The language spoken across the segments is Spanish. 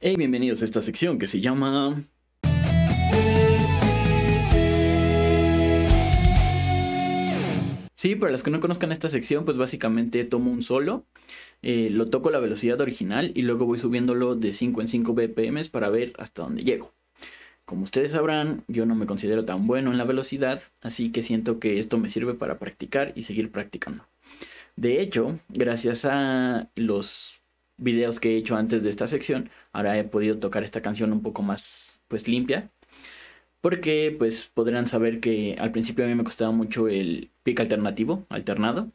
Hey, bienvenidos a esta sección que se llama... Sí, para los que no conozcan esta sección, pues básicamente tomo un solo, eh, lo toco a la velocidad original y luego voy subiéndolo de 5 en 5 BPM para ver hasta dónde llego. Como ustedes sabrán, yo no me considero tan bueno en la velocidad, así que siento que esto me sirve para practicar y seguir practicando. De hecho, gracias a los videos que he hecho antes de esta sección, ahora he podido tocar esta canción un poco más pues limpia. Porque pues podrán saber que al principio a mí me costaba mucho el pick alternativo, alternado.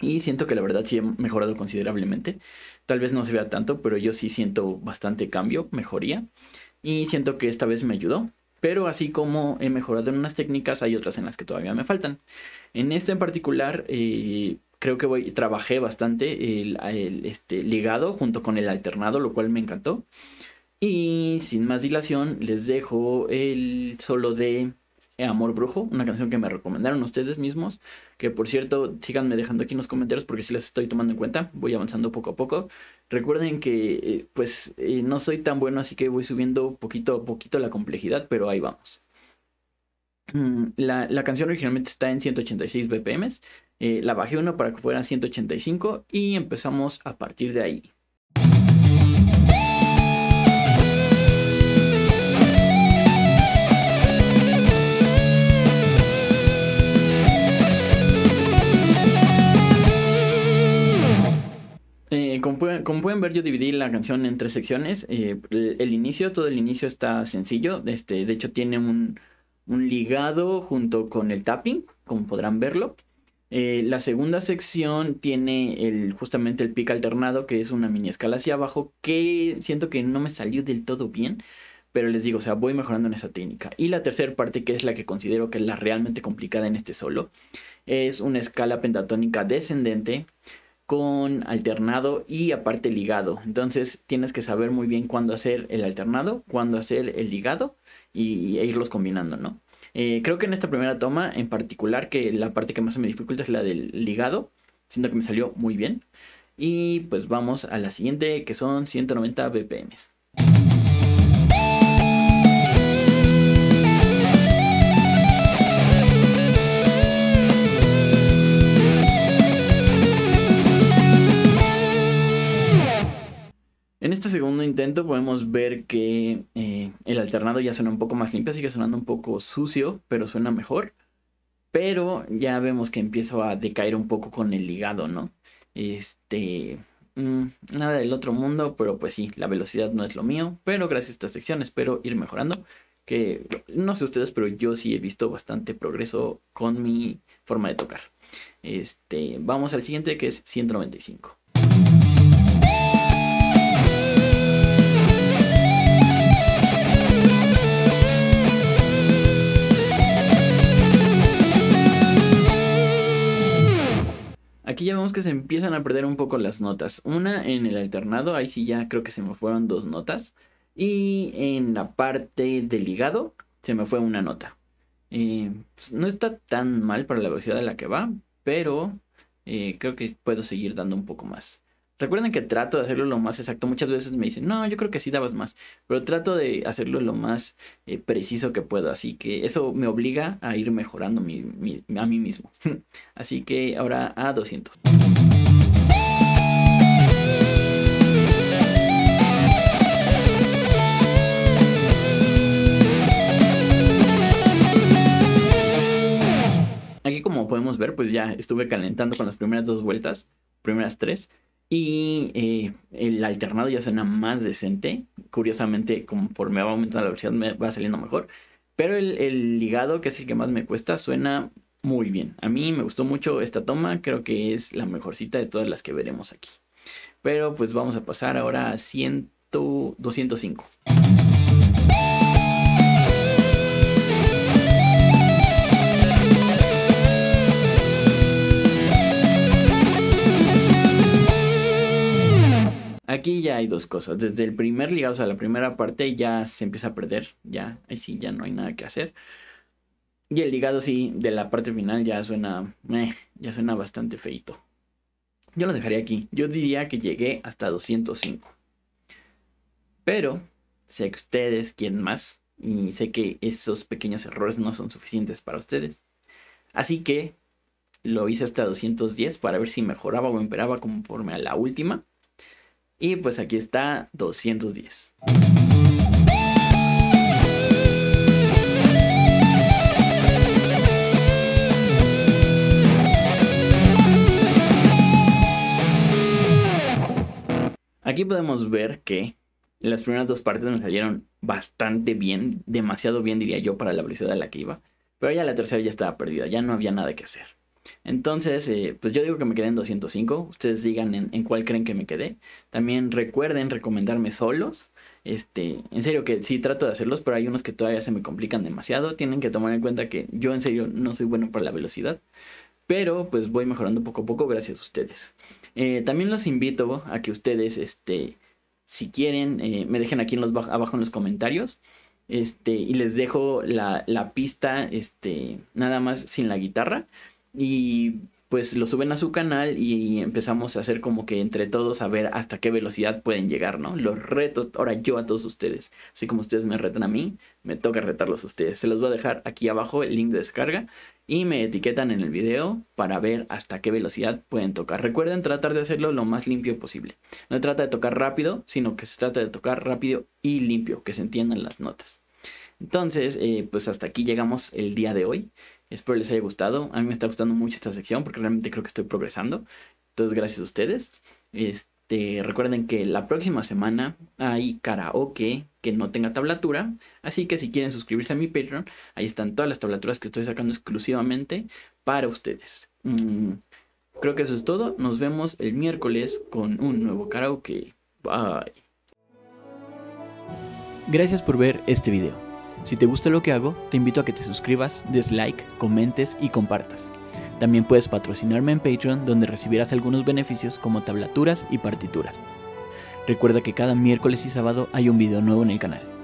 Y siento que la verdad sí he mejorado considerablemente. Tal vez no se vea tanto, pero yo sí siento bastante cambio, mejoría. Y siento que esta vez me ayudó. Pero así como he mejorado en unas técnicas, hay otras en las que todavía me faltan. En esta en particular, eh, creo que voy, trabajé bastante el, este, ligado junto con el alternado, lo cual me encantó. Y sin más dilación, les dejo el solo de Amor Brujo, una canción que me recomendaron ustedes mismos. Que por cierto, síganme dejando aquí en los comentarios porque si las estoy tomando en cuenta. Voy avanzando poco a poco. Recuerden que, eh, pues, eh, no soy tan bueno, así que voy subiendo poquito a poquito la complejidad, pero ahí vamos. Mm, la, la canción originalmente está en 186 BPM. Eh, la bajé uno para que fuera 185 y empezamos a partir de ahí. Eh, como, pueden, ver, yo dividí la canción en tres secciones. Eh, el, inicio, todo el inicio está sencillo. Este, de hecho, tiene un ligado junto con el tapping, como podrán verlo. Eh, la segunda sección tiene justamente el pick alternado, que es una mini escala hacia abajo, que siento que no me salió del todo bien, pero les digo, o sea, voy mejorando en esa técnica. Y la tercera parte, que es la que considero que es la realmente complicada en este solo, es una escala pentatónica descendente con alternado y aparte ligado. Entonces tienes que saber muy bien cuándo hacer el alternado, cuándo hacer el ligado y, e irlos combinando, ¿no? Eh, creo que en esta primera toma en particular, que la parte que más me dificulta es la del ligado, siento que me salió muy bien. Y pues vamos a la siguiente, que son 190 BPM. Este segundo intento podemos ver que eh, el alternado ya suena un poco más limpio, sigue sonando un poco sucio, pero suena mejor. Pero ya vemos que empiezo a decaer un poco con el ligado, ¿no? Este... Mm, nada del otro mundo, pero pues sí, la velocidad no es lo mío. Pero gracias a esta sección espero ir mejorando. Que no sé ustedes, pero yo sí he visto bastante progreso con mi forma de tocar. Este, vamos al siguiente que es 195. Aquí ya vemos que se empiezan a perder un poco las notas. Una en el alternado, ahí sí ya creo que se me fueron dos notas. Y en la parte del ligado se me fue una nota. Eh, pues, no está tan mal para la velocidad a la que va, pero eh, creo que puedo seguir dando un poco más. Recuerden que trato de hacerlo lo más exacto. Muchas veces me dicen, no, yo creo que sí dabas más. Pero trato de hacerlo lo más eh, preciso que puedo. Así que eso me obliga a ir mejorando a mí mismo. así que ahora a 200. Aquí como podemos ver, pues ya estuve calentando con las primeras dos vueltas, primeras tres. Y eh, el alternado ya suena más decente. Curiosamente, conforme va aumentando la velocidad, me va saliendo mejor. Pero el, ligado, que es el que más me cuesta, suena muy bien. A mí me gustó mucho esta toma. Creo que es la mejorcita de todas las que veremos aquí. Pero pues vamos a pasar ahora a 100, 205. Dos cosas. Desde el primer ligado, o sea, la primera parte ya se empieza a perder. Ya, ahí sí, ya no hay nada que hacer. Y el ligado sí, de la parte final ya suena, ya suena bastante feito. Yo lo dejaría aquí. Yo diría que llegué hasta 205. Pero sé que ustedes quieren más y sé que esos pequeños errores no son suficientes para ustedes. Así que lo hice hasta 210 para ver si mejoraba o empeoraba conforme a la última. Y pues aquí está 210. Aquí podemos ver que las primeras dos partes me salieron bastante bien, demasiado bien diría yo para la velocidad a la que iba, pero ya la tercera ya estaba perdida, ya no había nada que hacer. Entonces, eh, pues yo digo que me quedé en 205. Ustedes digan en, cuál creen que me quedé. También recuerden recomendarme solos. Este, en serio que sí trato de hacerlos, pero hay unos que todavía se me complican demasiado. Tienen que tomar en cuenta que yo en serio no soy bueno para la velocidad. Pero pues voy mejorando poco a poco gracias a ustedes. Eh, también los invito a que ustedes, este, si quieren, eh, me dejen aquí en los, abajo en los comentarios. Este, y les dejo la, la pista, este, nada más sin la guitarra y pues lo suben a su canal y empezamos a hacer como que entre todos a ver hasta qué velocidad pueden llegar, ¿no? Los retos ahora yo a todos ustedes. Así como ustedes me retan a mí, me toca retarlos a ustedes. Se los voy a dejar aquí abajo el link de descarga y me etiquetan en el video para ver hasta qué velocidad pueden tocar. Recuerden tratar de hacerlo lo más limpio posible. No trata de tocar rápido, sino que se trata de tocar rápido y limpio, que se entiendan las notas. Entonces, eh, pues hasta aquí llegamos el día de hoy. Espero les haya gustado. A mí me está gustando mucho esta sección porque realmente creo que estoy progresando. Entonces, gracias a ustedes. Este, recuerden que la próxima semana hay karaoke que no tenga tablatura. Así que si quieren suscribirse a mi Patreon, ahí están todas las tablaturas que estoy sacando exclusivamente para ustedes. Mm, creo que eso es todo. Nos vemos el miércoles con un nuevo karaoke. Bye. Gracias por ver este video. Si te gusta lo que hago, te invito a que te suscribas, des like, comentes y compartas. También puedes patrocinarme en Patreon donde recibirás algunos beneficios como tablaturas y partituras. Recuerda que cada miércoles y sábado hay un video nuevo en el canal.